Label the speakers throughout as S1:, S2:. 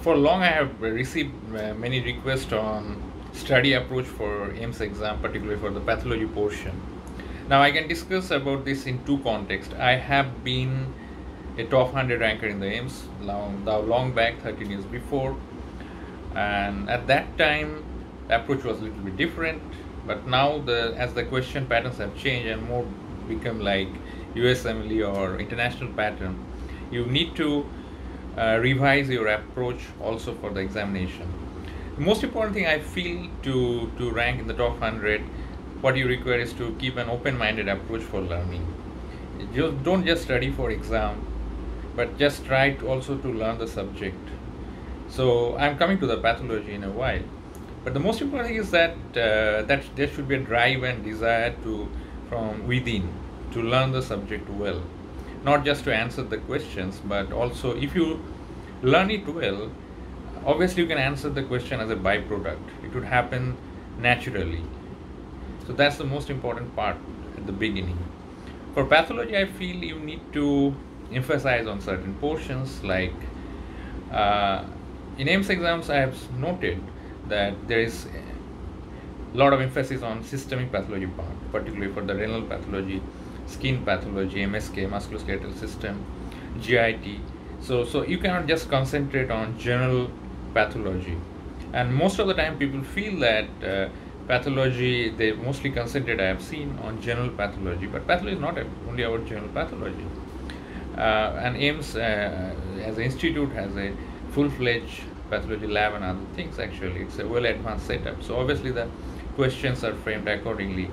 S1: for long I have received uh, many requests on study approach for AIIMS exam, particularly for the pathology portion. Now I can discuss about this in two contexts. I have been a top 100 ranker in the AIIMS long, long back, 13 years before, and at that time the approach was a little bit different. But now the as the question patterns have changed and more become like USMLE or international pattern, you need to uh, revise your approach also for the examination. The most important thing I feel to, to rank in the top 100, what you require is to keep an open-minded approach for learning. You don't just study for exam, but just try to also to learn the subject. So I'm coming to the pathology in a while. But the most important thing is that uh, that there should be a drive and desire to from within to learn the subject well not just to answer the questions but also if you learn it well obviously you can answer the question as a byproduct. It would happen naturally. So that's the most important part at the beginning. For pathology i feel you need to emphasize on certain portions like uh, in AIIMS exams i have noted that there is a lot of emphasis on systemic pathology part particularly for the renal pathology skin pathology, MSK, musculoskeletal system, GIT. So, so you cannot just concentrate on general pathology. And most of the time, people feel that uh, pathology they mostly concentrate. I have seen on general pathology, but pathology is not only about general pathology. Uh, and AIIMS uh, as an institute has a full-fledged pathology lab and other things. Actually, it's a well advanced setup. So obviously the questions are framed accordingly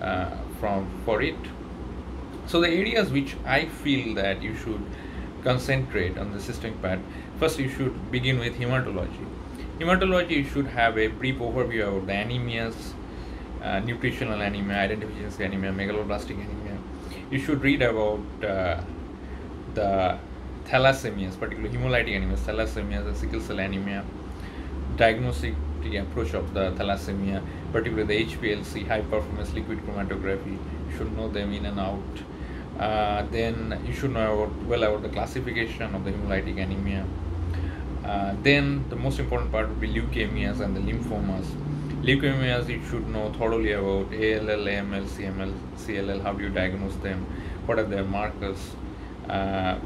S1: uh, from for it so the areas which I feel that you should concentrate on the systemic part, first you should begin with hematology. Hematology you should have a brief overview about the anemias, uh, nutritional anemia, iron deficiency anemia, megaloblastic anemia. You should read about uh, the thalassemias, particularly hemolytic anemia, thalassemias, the sickle cell anemia, diagnostic approach of the thalassemia, particularly the HPLC, high performance liquid chromatography. You should know them in and out uh, then you should know about, well about the classification of the hemolytic anemia. Uh, then the most important part would be leukemias and the lymphomas. Leukemias you should know thoroughly about ALL, AML, CML, CLL, how do you diagnose them, what are their markers, uh,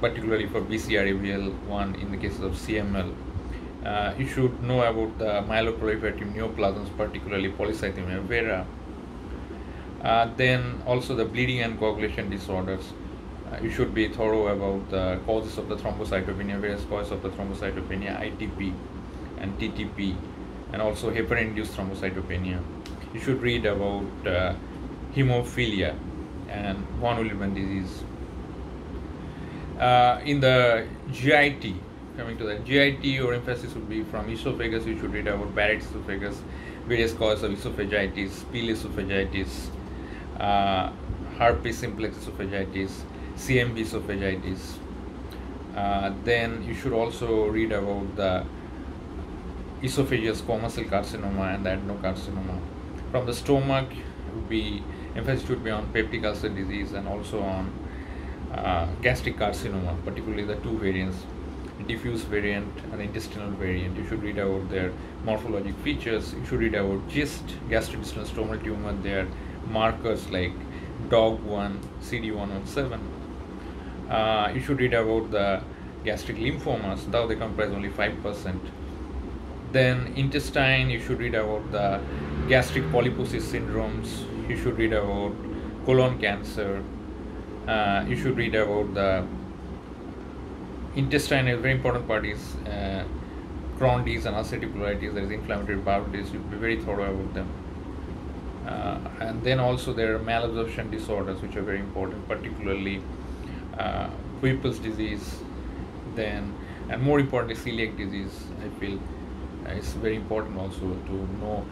S1: particularly for BCR-ABL1 in the cases of CML. Uh, you should know about the myeloproliferative neoplasms, particularly polycythemia vera, then also the bleeding and coagulation disorders. Uh, you should be thorough about the causes of the thrombocytopenia, various causes of the thrombocytopenia, ITP and TTP, and also heparin-induced thrombocytopenia. You should read about uh, hemophilia and von Willebrand disease. Uh, in the GIT, coming to that, GIT your emphasis would be from esophagus, you should read about Barrett's esophagus, various causes of esophagitis, pill esophagitis, uh, herpes simplex esophagitis, CMV esophagitis. Uh, then you should also read about the esophageal squamous cell carcinoma and the adenocarcinoma. From the stomach, be emphasis should be on peptic ulcer disease and also on uh, gastric carcinoma, particularly the two variants, diffuse variant and intestinal variant. You should read about their morphologic features. You should read about GIST, gastrointestinal stromal tumor, their markers like DOG1, CD117. Uh, you should read about the gastric lymphomas, though they comprise only 5%. Then intestine, you should read about the gastric polyposis syndromes. You should read about colon cancer. Uh, you should read about the intestine. A very important part is uh, Crohn's disease and ulcerative colitis. There is inflammatory bowel disease. You should be very thorough about them. Uh, and then also there are malabsorption disorders which are very important particularly uh, Whipple's disease then and more importantly celiac disease I feel uh, it's very important also to know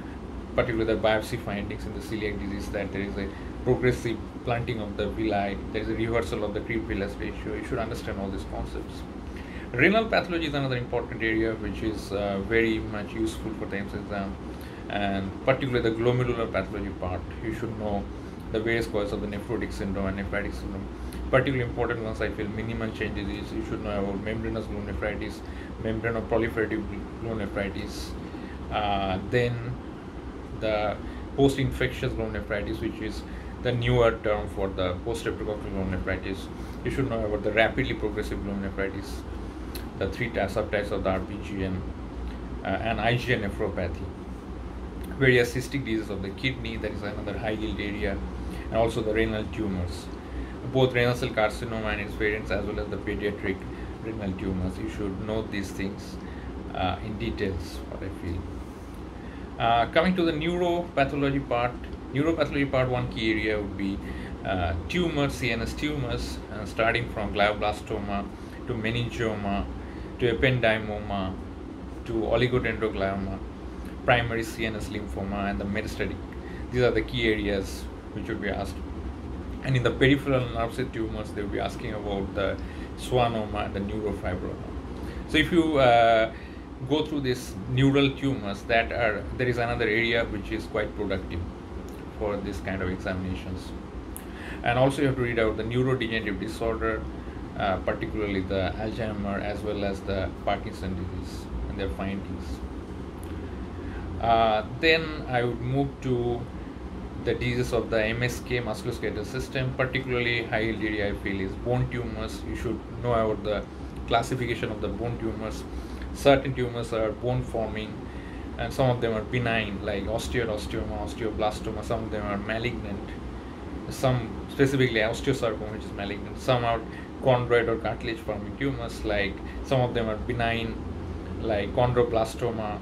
S1: particularly the biopsy findings in the celiac disease that there is a progressive blunting of the villi there is a reversal of the crypt villus ratio. You should understand all these concepts. Renal pathology is another important area which is uh, very much useful for the AIIMS exam and particularly the glomerular pathology part you should know the various causes of the nephrotic syndrome and nephritic syndrome particularly important ones I feel minimal change disease you should know about membranous glomerulonephritis, membranoproliferative glomerulonephritis, uh, then the post-infectious glomerulonephritis, which is the newer term for the post-streptococcal glomerulonephritis. You should know about the rapidly progressive glomerulonephritis, the three subtypes of the RPGN, uh, and IgA nephropathy. Various cystic diseases of the kidney, that is another high yield area, and also the renal tumors. Both renal cell carcinoma and its variants, as well as the pediatric renal tumors. You should know these things uh, in details, what I feel. Uh, coming to the neuropathology part, neuropathology part, one key area would be uh, tumors, CNS tumors, uh, starting from glioblastoma to meningioma to ependymoma to oligodendroglioma, primary CNS lymphoma, and the metastatic. These are the key areas which would be asked. And in the peripheral nerve cell tumors, they will be asking about the schwannoma and the neurofibroma. So if you uh, go through these neural tumors, that are there is another area which is quite productive for this kind of examinations. And also you have to read out the neurodegenerative disorder, uh, particularly the Alzheimer as well as the Parkinson disease and their findings. Uh, then I would move to the diseases of the MSK musculoskeletal system, particularly high area I feel is bone tumors. You should know about the classification of the bone tumors. Certain tumors are bone forming and some of them are benign like osteoid osteoma, osteoblastoma, some of them are malignant. Some specifically osteosarcoma which is malignant. Some are chondroid or cartilage forming tumors like some of them are benign like chondroblastoma,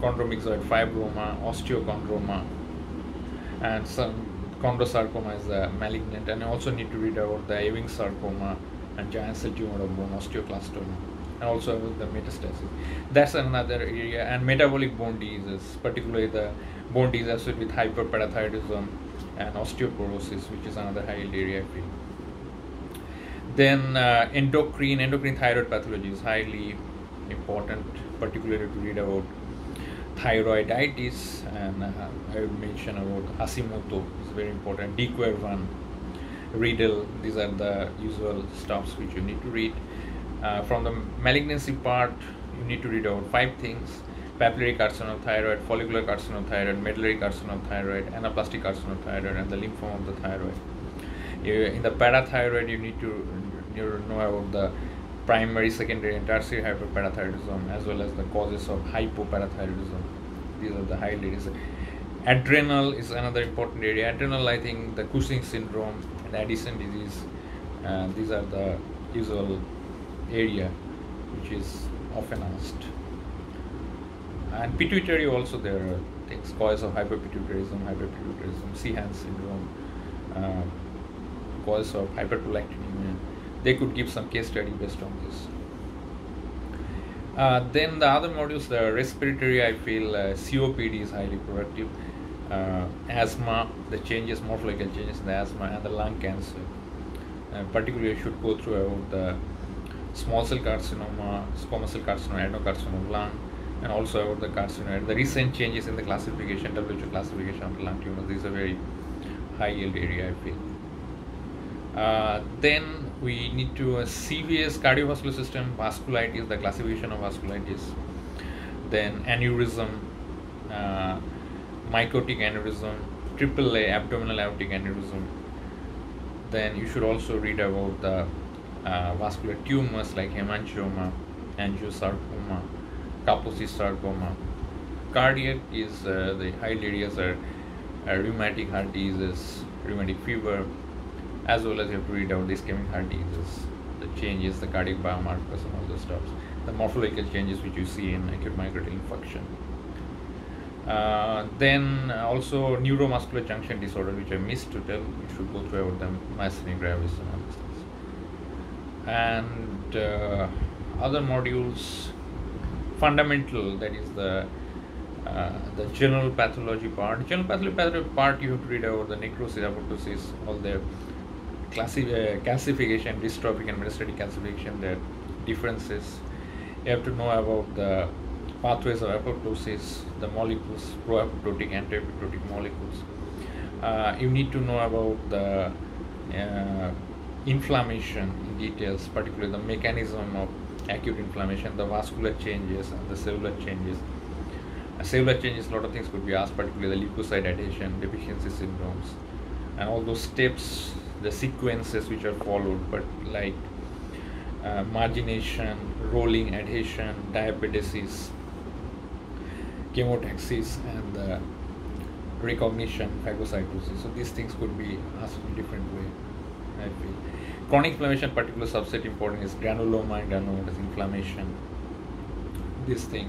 S1: chondromyxoid fibroma, osteochondroma, and some chondrosarcoma is a malignant. And I also need to read about the Ewing sarcoma and giant cell tumor of bone, osteoclastoma, and also the metastasis. That's another area. And metabolic bone diseases, particularly the bone diseases with hyperparathyroidism and osteoporosis, which is another high area feel. Then uh, endocrine, endocrine thyroid pathology is highly important, particularly to read about thyroiditis, and uh, I would mention about Hashimoto is very important. de Quervain, Riedel, these are the usual stuffs which you need to read. Uh, from the malignancy part, you need to read about five things papillary carcinoma thyroid, follicular carcinoma thyroid, medullary carcinoma thyroid, anaplastic carcinoma thyroid, and the lymphoma of the thyroid. In the parathyroid, you need to you know about the primary, secondary, and tertiary hyperparathyroidism as well as the causes of hypoparathyroidism. These are the high ladies. Adrenal is another important area. Adrenal, I think, the Cushing syndrome and Addison disease. Uh, these are the usual area which is often asked. And pituitary also there are things causes of hyperpituitarism, hyperpituitarism, Sheehan syndrome, uh, cause of hyperprolactinemia they could give some case study based on this. Uh, then the other modules, the respiratory, I feel uh, COPD is highly productive. Uh, asthma, the changes, morphological changes in the asthma, and the lung cancer. Uh, particularly, you should go through about the small cell carcinoma, squamous cell carcinoma, adenocarcinoma of lung, and also about the carcinoma. The recent changes in the classification, WHO classification of lung tumors, this is a very high yield area, I feel. Uh, then we need to uh, CVS cardiovascular system vasculitis, the classification of vasculitis, then aneurysm, uh, mycotic aneurysm, AAA abdominal aortic aneurysm. Then you should also read about the uh, vascular tumors like hemangioma, angiosarcoma, Kaposi sarcoma. Cardiac is uh, the high areas are uh, rheumatic heart diseases, rheumatic fever, as well as you have to read out the ischemic heart disease, the changes, the cardiac biomarkers, and all those stuff, the morphological changes which you see in acute myocardial infarction. Uh, then also neuromuscular junction disorder, which I missed to tell, you should go through about them, myasthenia gravis and these things. And uh, other modules, fundamental, that is the uh, the general pathology part. General pathology part, you have to read about the necrosis, apoptosis, all the classi- uh, calcification, dystrophic and metastatic calcification, their differences. You have to know about the pathways of apoptosis, the molecules, pro-apoptotic, anti-apoptotic molecules. Uh, you need to know about the uh, inflammation in details, particularly the mechanism of acute inflammation, the vascular changes and the cellular changes. Uh, cellular changes, a lot of things could be asked, particularly the leukocyte adhesion, deficiency syndromes, and all those steps, the sequences which are followed, but like uh, margination, rolling adhesion, diapedesis, chemotaxis, and uh, recognition, phagocytosis. So these things could be asked in different way. I feel. Chronic inflammation, particular subset important is granuloma and granulomatous inflammation. This thing,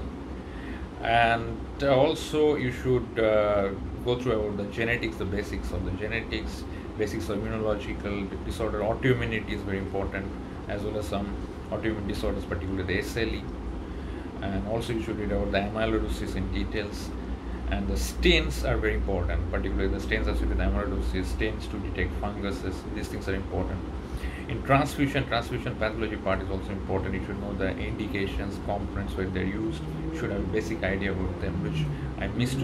S1: and also you should uh, go through about the genetics, the basics of the genetics, basics of immunological disorder. Autoimmunity is very important, as well as some autoimmune disorders, particularly the SLE. And also you should read about the amyloidosis in details. And the stains are very important particularly the stains associated with amyloidosis stains to detect funguses these things are important. In transfusion transfusion pathology part is also important. You should know the indications components where they're used. You should have a basic idea about them which i missed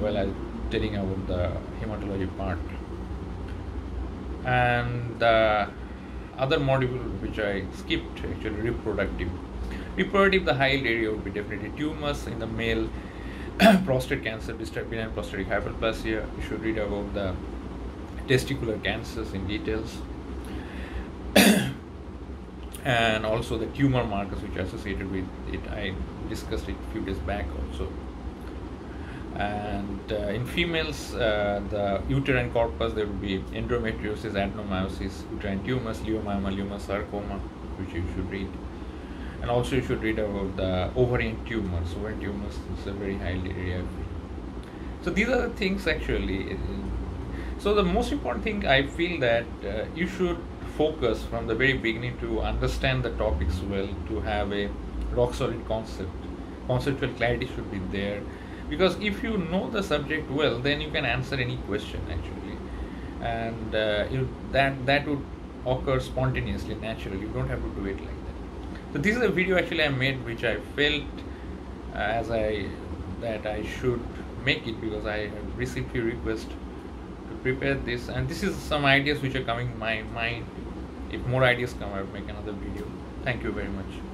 S1: while i telling about the hematology part and the other module which i skipped actually reproductive reproductive the high area would be definitely tumors in the male prostate cancer, benign prostatic hyperplasia. You should read about the testicular cancers in details. and also the tumor markers which are associated with it. I discussed it a few days back also. And uh, in females, uh, the uterine corpus, there will be endometriosis, adenomyosis, uterine tumors, leiomyoma, leiomyosarcoma, which you should read. And also you should read about the ovarian tumors. Ovarian tumors is a very highly area so these are the things actually. So the most important thing i feel that uh, you should focus from the very beginning to understand the topics well to have a rock solid concept. Conceptual clarity should be there because if you know the subject well then you can answer any question actually. And uh, you, that that would occur spontaneously naturally. You don't have to do it like that. so this is a video actually I made which I felt uh, as I that I should make it because I received few requests to prepare this. And this is some ideas which are coming in my mind. If more ideas come I will make another video. Thank you very much